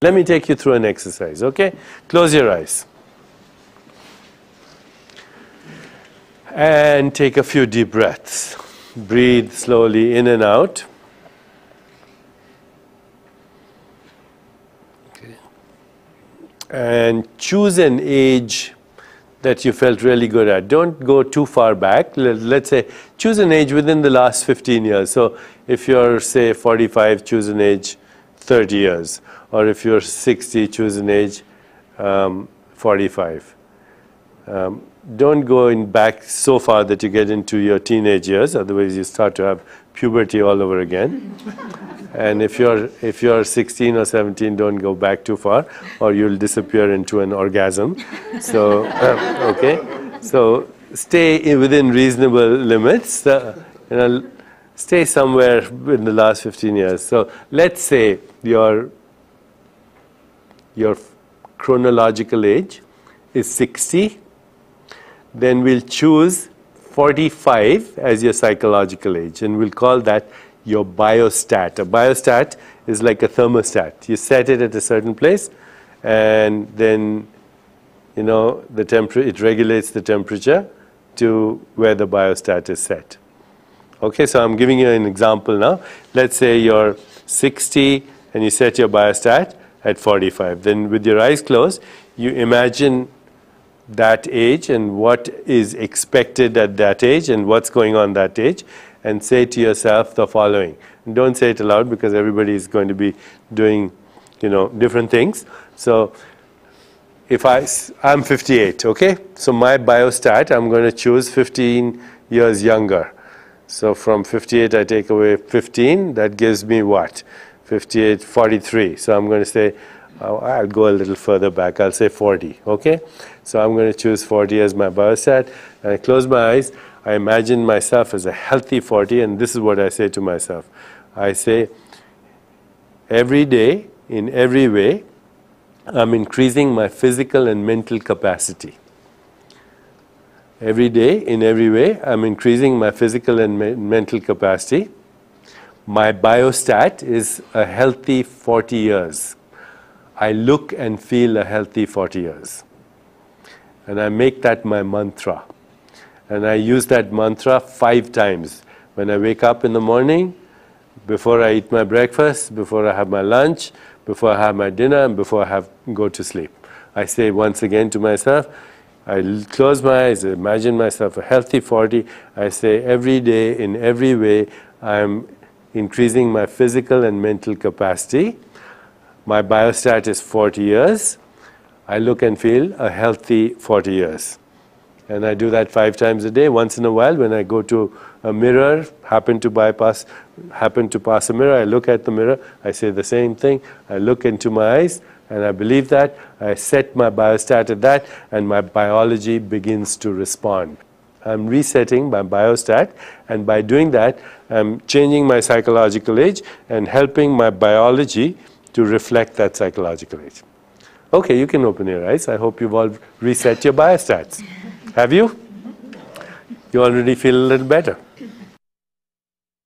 Let me take you through an exercise, okay? Close your eyes. And take a few deep breaths. Breathe slowly in and out. And choose an age that you felt really good at. Don't go too far back. Let's say choose an age within the last 15 years. So if you're, say, 45, choose an age 30 years or if you're 60, choose an age um, 45. Um, don't go in back so far that you get into your teenage years, otherwise you start to have puberty all over again. and if you're, if you're 16 or 17, don't go back too far, or you'll disappear into an orgasm. So, uh, okay? So stay within reasonable limits. Uh, you know, stay somewhere in the last 15 years. So let's say you're your chronological age is 60, then we'll choose 45 as your psychological age, and we'll call that your biostat. A biostat is like a thermostat. You set it at a certain place, and then you know the temperature. It regulates the temperature to where the biostat is set. Okay, so I'm giving you an example now. Let's say you're 60 and you set your biostat at 45. Then with your eyes closed, you imagine that age and what is expected at that age and what's going on that age and say to yourself the following. And don't say it aloud because everybody is going to be doing, you know, different things. So if I, I'm 58, okay? So my biostat, I'm going to choose 15 years younger. So from 58, I take away 15. That gives me what? 58, 43. So I'm going to say, uh, I'll go a little further back. I'll say 40, okay? So I'm going to choose 40 as my biostat. And I close my eyes. I imagine myself as a healthy 40, and this is what I say to myself. I say, every day, in every way, I'm increasing my physical and mental capacity. Every day, in every way, I'm increasing my physical and me mental capacity my biostat is a healthy 40 years. I look and feel a healthy 40 years. And I make that my mantra. And I use that mantra five times. When I wake up in the morning, before I eat my breakfast, before I have my lunch, before I have my dinner, and before I have go to sleep. I say once again to myself, I close my eyes, imagine myself a healthy 40. I say every day, in every way, I'm increasing my physical and mental capacity. My biostat is 40 years. I look and feel a healthy 40 years. And I do that five times a day. Once in a while, when I go to a mirror, happen to bypass, happen to pass a mirror, I look at the mirror, I say the same thing. I look into my eyes, and I believe that. I set my biostat at that, and my biology begins to respond. I'm resetting my biostat, and by doing that, I'm changing my psychological age and helping my biology to reflect that psychological age. Okay, you can open your eyes. I hope you've all reset your biostats. Have you? You already feel a little better.